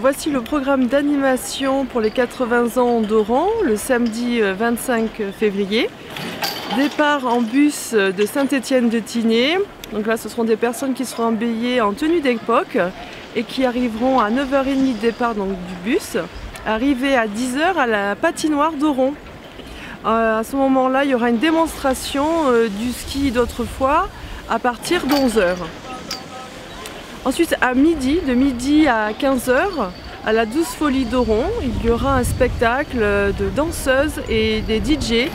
Voici le programme d'animation pour les 80 ans d'Oran, le samedi 25 février. Départ en bus de Saint-Étienne de Tigné. Donc là ce seront des personnes qui seront habillées en tenue d'époque et qui arriveront à 9h30 de départ du bus, arrivés à 10h à la patinoire d'Oron. Euh, à ce moment-là, il y aura une démonstration euh, du ski d'autrefois à partir de 11h. Ensuite, à midi, de midi à 15h, à la Douce Folie d'Oron, il y aura un spectacle de danseuses et des DJ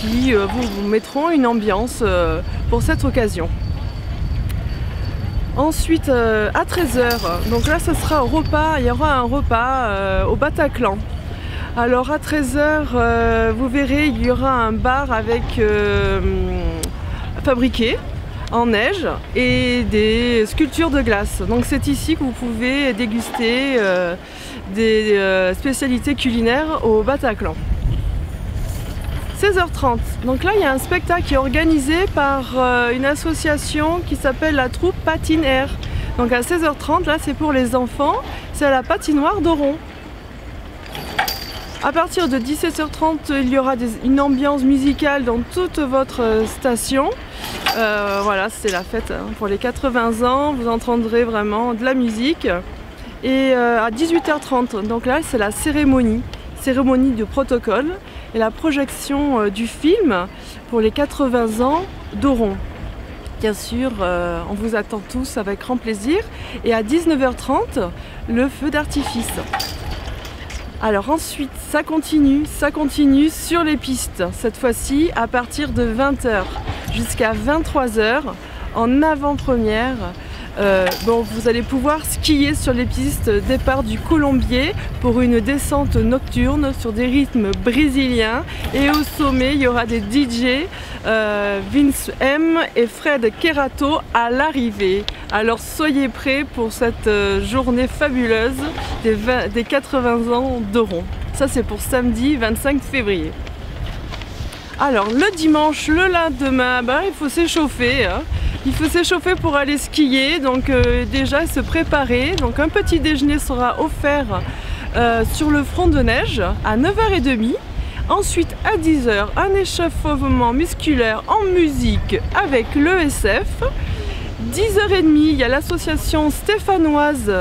qui euh, vous, mettront une ambiance euh, pour cette occasion. Ensuite, euh, à 13h, donc là, ce sera au repas, il y aura un repas au Bataclan. Alors à 13h, vous verrez, il y aura un bar avec fabriqué en neige et des sculptures de glace. Donc c'est ici que vous pouvez déguster euh, des euh, spécialités culinaires au Bataclan. 16h30. Donc là, il y a un spectacle qui est organisé par euh, une association qui s'appelle la troupe Patine Air. Donc à 16h30, là, c'est pour les enfants. C'est à la patinoire d'Oron. À partir de 17h30, il y aura une ambiance musicale dans toute votre station. Euh, voilà, c'est la fête hein. pour les 80 ans. Vous entendrez vraiment de la musique. Et euh, à 18h30, donc là, c'est la cérémonie, cérémonie de protocole et la projection euh, du film pour les 80 ans d'Oron. Bien sûr, on vous attend tous avec grand plaisir. Et à 19h30, le feu d'artifice. Alors ensuite, ça continue, ça continue sur les pistes. Cette fois-ci, à partir de 20h jusqu'à 23h en avant-première. Euh, bon, vous allez pouvoir skier sur les pistes départ du Colombier pour une descente nocturne sur des rythmes brésiliens et au sommet il y aura des DJ euh, Vince M et Fred Kerato à l'arrivée. Alors soyez prêts pour cette euh, journée fabuleuse des, des 80 ans d'Oron. Ça c'est pour samedi 25 février. Alors le dimanche, le lendemain, bah, il faut s'échauffer. Hein. Il faut s'échauffer pour aller skier, donc euh, déjà se préparer. Donc un petit déjeuner sera offert euh, sur le front de neige à 9h30. Ensuite à 10h, un échauffement musculaire en musique avec l'ESF. 10h30, il y a l'association stéphanoise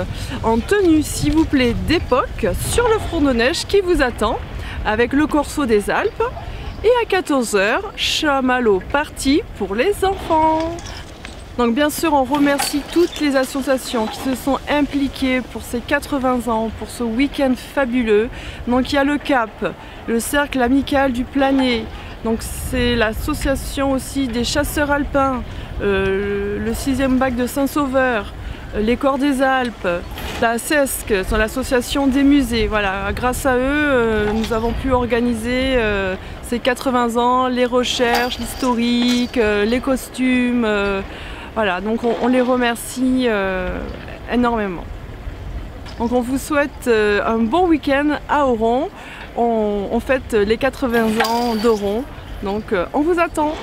en tenue, s'il vous plaît, d'époque sur le front de neige qui vous attend avec le Corso des Alpes. Et à 14h, chamallow parti pour les enfants. Donc bien sûr, on remercie toutes les associations qui se sont impliquées pour ces 80 ans, pour ce week-end fabuleux. Donc il y a le CAP, le Cercle Amical du Planet, donc c'est l'association aussi des chasseurs alpins, euh, le 6e bac de Saint-Sauveur, euh, les Corps des Alpes, la CESC, l'association des musées. Voilà, grâce à eux, euh, nous avons pu organiser ces 80 ans, les recherches, l'historique, les costumes. Voilà, donc on, les remercie énormément. Donc on vous souhaite un bon week-end à Oron. On, fête les 80 ans d'Oron. Donc on vous attend